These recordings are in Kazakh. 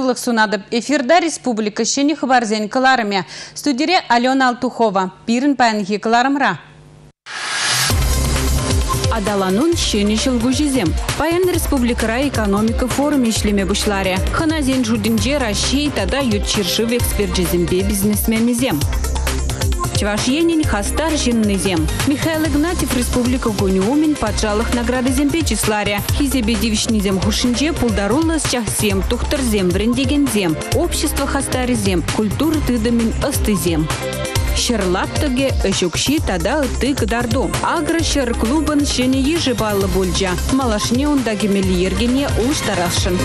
Сывлық сунадып эфирда республика шені хыбарзен кыларыме. Студире Алена Алтухова. Пирін пәнхи кыларымра. Адаланун шені жылгу жезем. Паян республикара экономика форум ишлеме бұшларе. Ханазен жудинже Россия тада ютчиршив эксперт жезембе бизнесменізем. Чевашьенин хастар зем. Михаил Игнатьев республика Гуниумин поджалых награды земпе числаря. Хизебе дивишнизем хушинче пулдарулы с чахсем, тухтарзем, зем. Общество зем. культура тыдамин зем. Шерлаттыге өшукши тада ытты кыдарду. Агро шыр клубын шене ежі балы бульджа. Малашне ондаги ергене уш тарашын.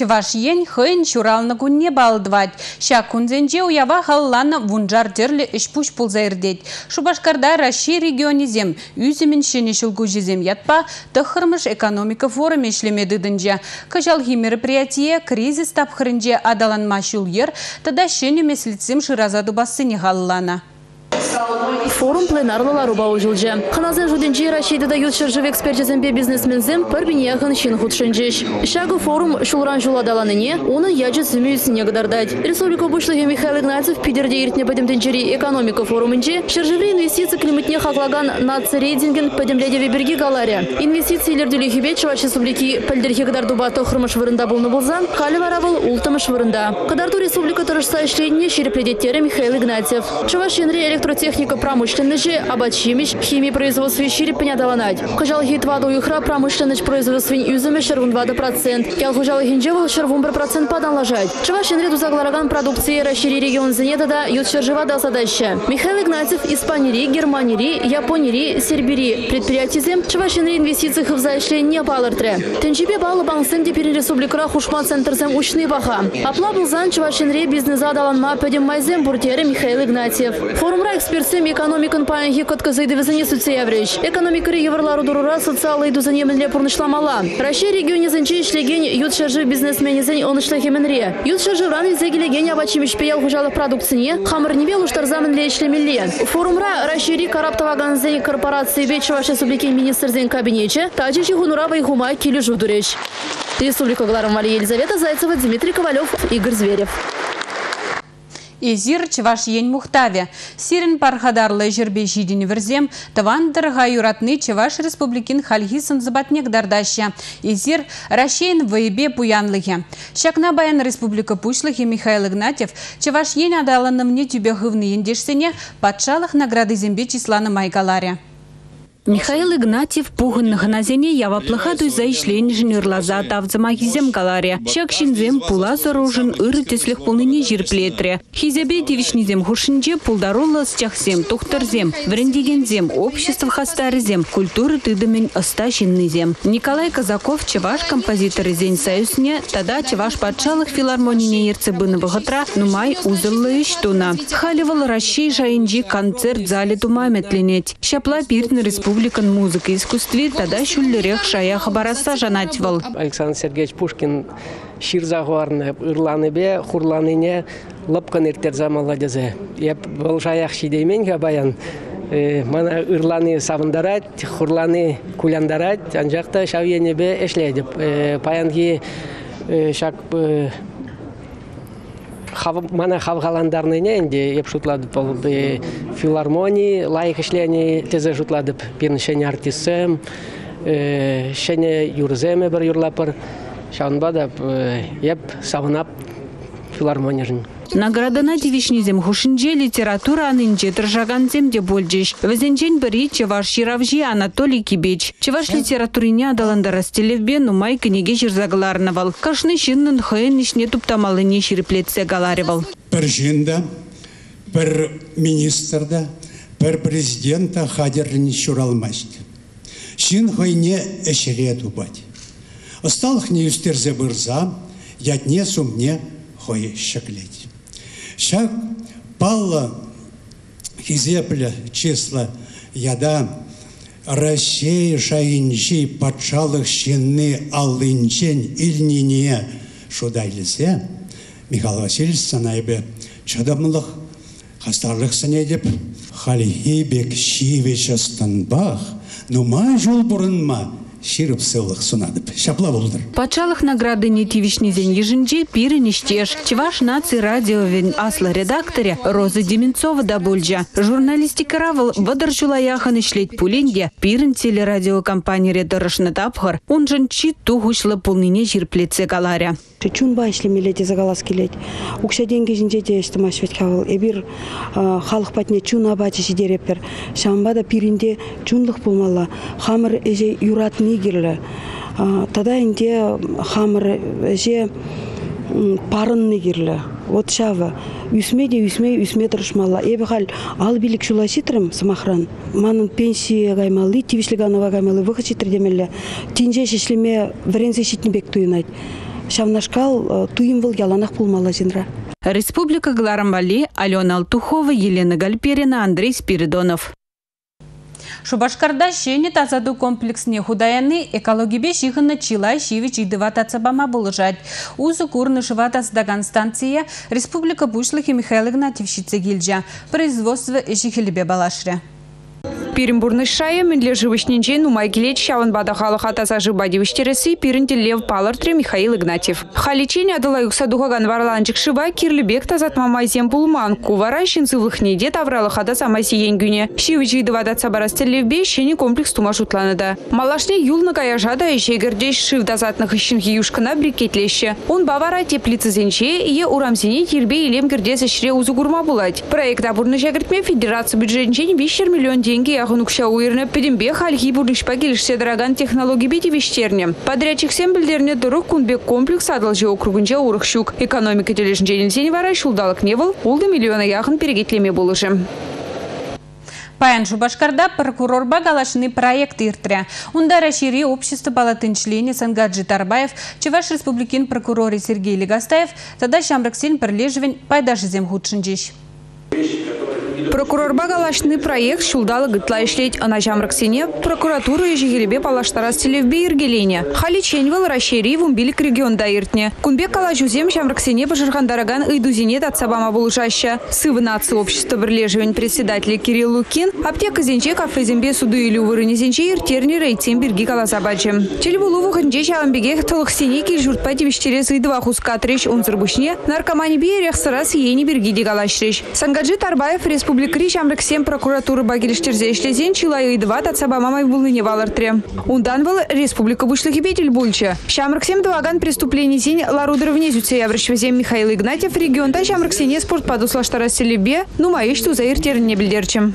Ен хыйн чуралны кунне балдвать. Ша кунзенже уява халланы вунжар дерлі ішпуш пулзайырдет. Шубашкарда Россия регионизем, үзімін шене шылгу жезем ятпа, тұхырмыш экономика форум ешлемедідінже. Кажалхи мероприятие кризис тапхырынже адаланма шул ер, тада шене меслицем шыразаду басыне халлана. Форум пленарлы рубау жылжы. Ханазен жуденчи Рашидада ютшыр жив экспертизембе бизнесмензем пір бинеяхын шин худшынжиш. Шагы форум шулран жуладаланыне, оны яджы не гадардать. Республика бушлығы Михаил Игнатьев пидерде иртне падемтенчери экономика форумынче, шыржыври инвестиции климатне хаклаган нация рейтинген падемледе веберги галаря. Инвестициялерді лихибе Чуваш республики пәлдерхе кадарду баты хырмыш вырында болны болзан, халі варабыл ултымыш вырында. Кадарду республика тұрышса ішленіне шерепредеттері Михаил Игнатьев. Чуваш енре электротехника промышленности, обачимич, химии производства щири поняталанать. Кажал хитваду ихра промышленность производства юзами шервун 2%. Кял хужал хинджевал шервун процент падан ложать. Чувашин ряду заглараган продукции расшири регион Зенедада ют шержевада задача. Михаил Игнатьев, Испанири, Германири, Японири, Сербири. Предприятизем Чувашин инвестициях в зайшле не балыртре. Тенчипе балы баңсын теперь республикара хушман центрзем учный баха. Апла булзан Чувашин бизнес адаланма пөдем майзем буртері Михаил Игнатьев. Форумра экспертсем экономикын паянхи көткізейді візіне сүтсеявреш. Экономикары еврлару дурура социалы дузанемінле пұрнышламала. Россия регионе зінче ішлеген ют шаржы бизнесменезін онышлахеменре. Ют шаржы ран изегілеген авачимеш пеял хужалық продукцияне хамырневе луштарзамынле ішлемелле. Форумра Россия караптаваган зен корпорации Бечеваш Республикен министрзен кабинече, тачичи хунура вайхума килю жудуреш. Республика Гларом Елизавета Зайцева, Дмитрий Ковалев, Игорь Зверев. Изир чываш ен мухтаве. Сирен пархадарлы жербе жидini верзем, тавандырға юратны чываш республикин хальхисын забатнек дардаща. Изир Рашейн вайбе пуянлыхе. Шакна баян республика пушлыхе Михаил Игнатьев чываш ен адалыным не тюбе хывны ендешсене патшалых награды зембе числаны майгаларе. Михаил Игнатьев пугын ханазене ява плахаду за ишлен инженерлаза тавзама хизем галария. Шак шинзем пула соружын ыры теслих полныне жирплетре. Хизебе девичнизем хушинже пулдарулла с чахсем тухтарзем. Врендигензем общество хастарзем. Культуры тыдымен оста зем. Николай Казаков чеваш композитор зень союзне, тада чеваш патшалых филармонине ерцебыны бахатра нумай узыллы иштуна. Халивал Ращей концерт зале тумаметленеть. Шапла республика республикан музыка искусстве тада шүллерек шая хабараса жанатвал. Александр Сергеевич Пушкин ширзағуарны ырланыбе хурланыне лапкан эртерза молодезе. Я был шаях шидеймен баян. Э, мана ырланы савындарат, хурланы куляндарат, анжакта шавьенебе эшлейдип. Э, паянги э, шак мана хавгаландарныне инде еп шутлады бол филармонии лайық ишлени тезе шутладып бирнишене артистсем шене юрземе бір юрлапыр шаунба да еп савынап филармонияжын Наградына девишнизем хушинже литература анынже держаганзем де больджеш. Везенчен бірі чеваш ширавжи Анатолий Кибеч. Чеваш литературине адаланда растелевбе нумай книге жирзагларнавал. Кашны шиннын хыйын ишне туптамалыне шириплетсе галаривал. Бір жинда, бір министрда, бір президента хадерні шуралмашты. Шин хыйне эшере тубать. Осталых не юстерзе бырза, ятне сумне хой шаклеть. Шак палла хизепля числа яда Россия шайынши патшалық шенны алынчен илнине Михаил Васильевич санайбы чадамлық хастарлық санедіп халихи бек станбах нума жол бұрынма ширып сылых сунадып. Шапла булдыр. Патшалық награды нетивишнезен ежінже пирініштеш. Чеваш наци радиовен аслы редакторе Роза Деменцова да бульджа. Журналистика равыл вадар жулаяхан ишлет пуленде пирін телерадиокомпания редорышны тапхыр. Он жын чи туғышлы пулнине жирплетсе галаря. чун ба ишлемеле те загалас келет укша деньги жинже те иштимаш бет кабыл эбир халык патне чун абачы шидереппер шамба да пиринде чунлук болмалла хамыр эже юратны кирле тада инде хамыр эже парынны кирле вот шавы үсме де үсме үсме тұрышмалла эбі хал ал билик шулай ситрым самахран манын пенсия гаймалы тивишлиганова гаймалы выход ситр демелле тинже шишлеме врензе шитнебек туйнайт шавнашкал туйым был яланах пулмала жинра Республика Гларамбали, Алена Алтухова, Елена Гальперина, Андрей Спиридонов. Шубашкарда шене тазаду комплексне худаяны экологибе шихына чилай шиви чидыва тацабама булыжать. Узы курны станция Республика Бушлыхи Михаил Игнатьевщице гильджа. Производство эшихилебе балашря. Пиренбурны шайы мінле живышненче нумай келет шавын бада халық атаса жыба девіштересі пирінтел лев палыртре Михаил Игнатьев. Халичен адыла юкса духаган варланчик шыба тазат мамайзен пулман. Кувара шинцывых неде тавралы хада самайси енгюне. Шивичи дывадат сабарас телевбе шені комплекс тума шутланыда. Малашне юлны каяжада ешегірдеш шив тазатных ищен юшкана брикетлеші. Он бавара теплицы зенче е урамсене тирбе илем гірдесі шре узу гурма булать. Проект абурны жагіртме федерация бюджетінчен 5 миллион деньги яғын укша уйрны педембе хальхи бурнышпа келішсе дыраган технологии бети вештерне. Подрядчик сем білдерне дұрық кунбек комплекс адылжы округынча урық щук. Экономика телешін женілсен вара шулдалық не был, улды миллиона яғын перегетлеме болышы. Паян Шубашкарда прокурор галашны проект иртря. Унда расшири общество балатынчления Сангаджи Тарбаев, Чеваш республикин прокуроры Сергей Легастаев, тогда Шамраксин Перлежевень пайдаши зем худшинджиш. Прокурор багалашны проект шулдалы гытла ишлеть ана жамраксене прокуратура ежегелебе палаштарас телевбе иргелене. Хали ченвал рашери вумбилик регионда иртне. Кунбе кала жузем жамраксене бажыргандараган ыйдузине татсабама булышаща. Сывы нации общества бірлежевень председатель Кирилл Лукин, аптека зенче кафезембе суду или увырыне зенче иртерни рейтем бирги каласабачы. Телебулу вуханче шавамбеге талықсене кел журтпа тивиштерес ыйдыва хускатреш унзырбушне наркомани биерех сырас ени бирги дегалашреш. Сангаджи Тарбаев республикри жамрыксем прокуратуры багелиштерзе ишлезен чилай ыйдыва татсабамамай булныне валыртре. Ундан был республика вышлыхибетель бульча. Шамрыксем дываган преступлений зень ларудырвне зюце яврышвезем Михаил Игнатьев регионда шамрыксене спорт падуслаштара селебе, ну маишту за иртерне билдерчем.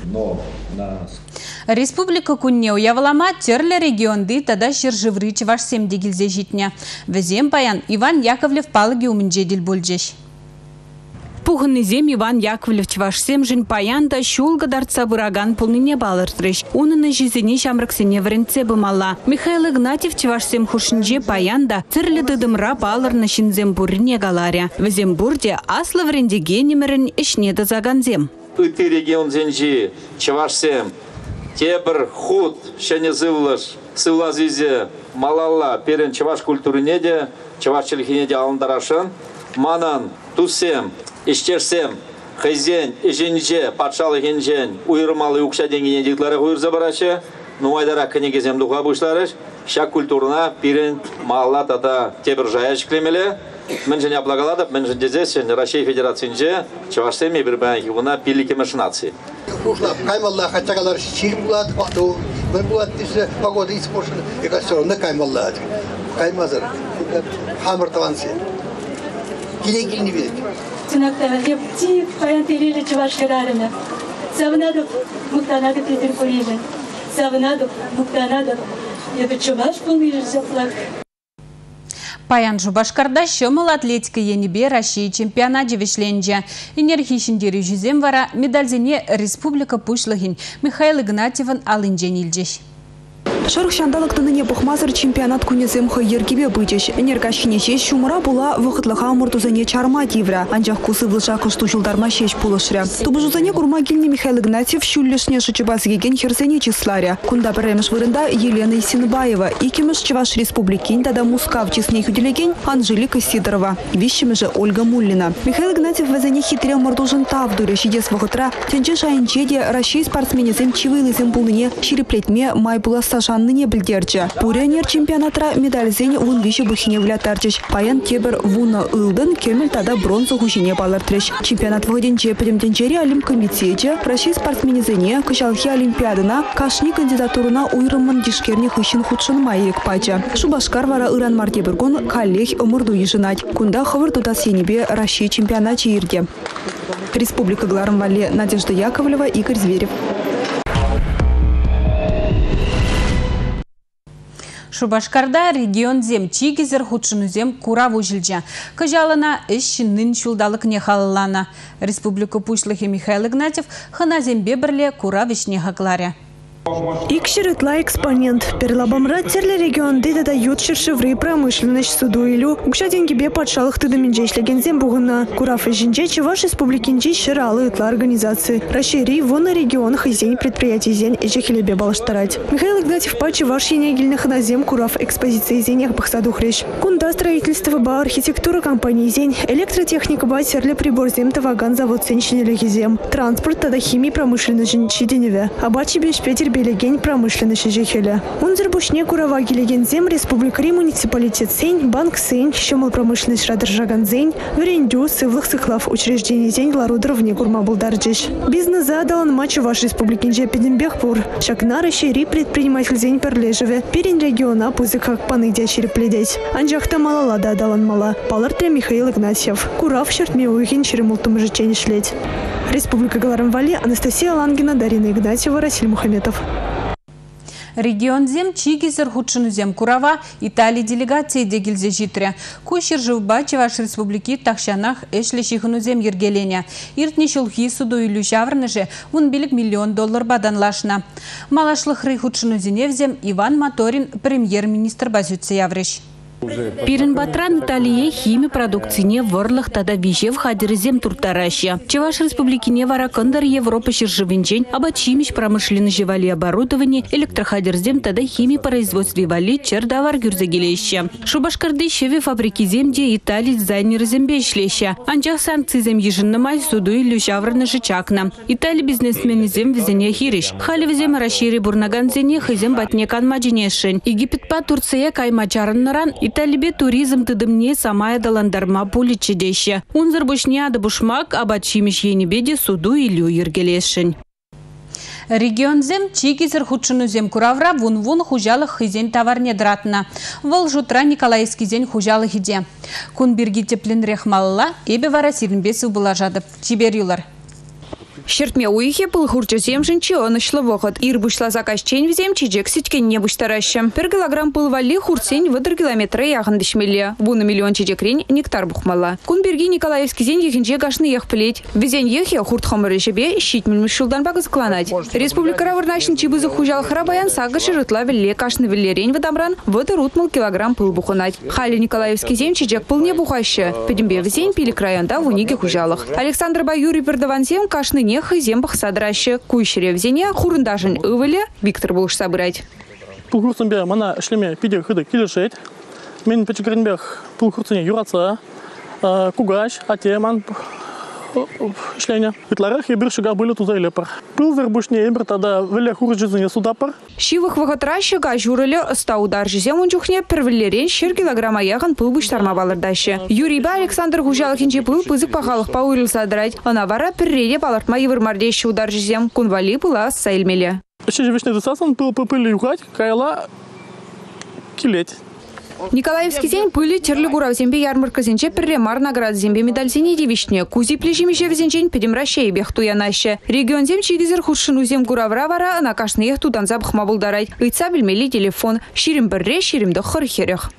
Республика кунне уявлама терлі регионды тада шыржывры чеваш семде келзе житне. Візем паян Иван Яковлев палыги умінжеділ бөлжеш. Пухыннызем Иван Яковлев чевашсем жин паянда шулга дарца выраган пулныне балыртрыш. Унына жизіне шамрыксене вренце бымала. Михаил Игнатьев чевашсем хушинже паянда цирлі дыдымра балырны шинзем бурне галаря. Візем бурде аслы врендеге немерін ішне заганзем. Ыты регион зенжи чевашсем тебір худ шене зывлыш малалла перен чеваш культурыне де чеваш манан тусем иштерсем хызен иженже патшалы хенжен уйырмалы укша деңгене диклары уйырза барачы. Нумайдара кенегезем духа бушларыш шак культурына пирен малла тата тебір жая шиклемеле мен және облагаладып мен және дезесен Россия Федерациясынже чевашсеме бір бәнки буна пилике машинации Ушла каймалла хачагалар шир булат бату бір булат десе погода испорчена и все равно каймалла каймазар хамыр тавансы кине килни бек Сынактана деп ти паян телеле чувашкарарына. Савнадов муктанады Петр Курилин. Савнадов муктанады. Я бы чуваш полный заплак. Паян Жубашкарда шымыл атлетика енебе Россия чемпионат вишленже. Энергишіндері жүзем вара медальзене республика пушлығын Михаил Игнатьевын алынжен илжеш. Шарх шандалык тыныне бұқмазыр чемпионат күнезем хы ергебе бычеш. Энергашине шеш шумыра була вақытлыға амыртузане чарма тивра. Анжақ кусы вылжа кышту жылдарма шеш пулышря. Тубыжузане курма келіне Михаил Игнатьев шүллешне шычыбазгеген херсене числаря. Кунда біреміш вырында Елена Исинбаева. Икеміш Чеваш Республикин тада Мускав чесне хүделеген Анжелика Сидорова. Вещеміжі Ольга Муллина. Михаил Игнатьев вазане хитре мырдужын тавду решидес вақытра. Тенче шайынчеде Россия спортсменезем чивылызем пулныне ширеплетме май була сажан не білдерчі. Пурянер чемпионатра медальзен вунгиші бұхіне влятарчыш. Паян кебір вуна ылдын кемел тада бронза хушине балыртрыш. Чемпионат вғыденче пірімденчері алим комитетче, Россия спортсменізене кышалхи олимпиадына кашни кандидатурына уйрымын дишкерне хышын худшын майек пача. Шубашкар вара ыран марте біргон коллег ымырду ежынать. Кунда хывыр туда сенебе Россия чемпионат чиирде. Республика Гларамвале Надежда Яковлева, Игорь Зверев. Шубашкарда регион зем чигезер худшынузем кураву жилча. Кыжалына ишшиннин шулдалық не халылана. Республика Пушлыхи Михаил Игнатьев ханазембе бірле куравишне хакларя. Икшерытла экспонент. Перлабамра терле регион деда да ют шевры промышленность суду илю. Укша деньгибе подшалых тыдаминже ишлегензем бугына. Кураф и жинже чеваш республикинчи ширалы ытла организации. Расшири вон регион хозяин предприятий зень и жехелебе балаштарать. Михаил Игнатьев пачи ваш енегельных назем кураф экспозиции зенях бахсаду хрещ. Кунда строительство ба архитектура компании зень. Электротехника ба терле прибор зем таваган завод сенчинелеги зем. Транспорт тада химии промышленность жинчи деневе. Абачи беш петер белеген промышленности жехеле. Унзер бушне курава келеген зем республикари муниципалитет сень, банк сень, щемал промышленность радержаган зень, врендю, сывлых сыклав учреждений зень ларудр вне курма булдарджиш. Бизнес задалан матч ваш республикинже пур. Шакнары шери предприниматель зень перлежеве, перен региона пузык как паны дящери пледеть. Анжахта малала да далан мала. Палартре Михаил Игнатьев. Курав шертме уйхин черемултум жечень шлеть. Республика Галарамвали, Анастасия Лангина, Дарина Игнатьева, Расиль Мухаметов. Регионзем чигизер худшынузем курава Италия делегация дегилзе житря. Кушер живба Чеваш республики тахшанах эшле шихынузем ергеленя. Иртне шулхи суду илю жаврныже он билик миллион доллар баданлашна. Малашлых ры худшынузеневзем Иван Моторин премьер-министр базются яврыш. Пирин батран Италия хими продукцине ворлых тада виже в хадерзем туртараща. Чеваш республикине вара кондар Европа ширжевинчен, аба чимиш промышленный живали оборудование, электрохадерзем тада хими производстве вали чердавар гюрзагилеща. Шубашкарды шеве фабрики земде дизайнер. Анчах зем суду и жичакна. Италия бизнесмени зем везене хириш. Хали расшири Италибе туризм тыдымне самая даландарма пуличи деші. Унзыр бушмак абачимиш енебеде суду илю ергелешін. Регионзем чигизер худшынузем куравра вун-вун хизен товарне дратына. Вол жутра Николаевский зен хужалы хиде. Кун бирги теплен рехмалла, эбе вара сирінбесі бұлажады. Чибер юлар. Шертме уйхе пыл хурча земшин онышлы вохот. Ир бушла заказ чень взем чижек сичкен не буштараща. Пер килограмм пыл вали хурсень выдыр километра яхын дешмеле. Вуны миллион чижек рень нектар бухмала. Кун берги Николаевский зен ехинче гашны ех плеть. Везен ехе хурт хомыры жебе щит мишулдан багыз кланать. Республика равырнашын чибызы хужал храбаян сага ширытла вилле кашны вилле рень выдамран выдыр утмал килограмм пыл бухунать. Хали Николаевский зен чижек пыл не бухаще. Педимбе везен пили крайонда в униге хужалах. Александр Баюрий пердаван зем кашны не Меха зембах садраще куйшере взене хурундажын ывыле Виктор булыш собрать. Пулкурсынбе мана шлеме пиде хыды килешет. Мен печекренбех пулкурсыне юраца, кугаш, атеман ишлене. Итларах ебір шыга были туза илепар. Пылзыр бушне ебір тада віле хуржызыне судапар. Шивых вахатраща журылы ста удар жизем унчухне первілерен шер килограмма яғын пыл бұштарма балырдашы. Юрийба Александр Хужалыхинче пыл пызык пахалық пауырыл садрать. Она вара перреде палартма евырмардещи удар жизем. Кунвали пыла сайлмеле. Ще живешне десасан пыл пылы юхать, кайла килеть. Николаевский день пыли терлі зембе ярмарка зенче мар наград зембе медаль зене девишне. Кузи плежимише везенчен педем ращей бехту янаще. Регион зем чигизер худшину зем гуравра вара на кашны ехтудан запах мабулдарай. Ыйца білмели телефон. Ширим бірре, ширим дохыр херех.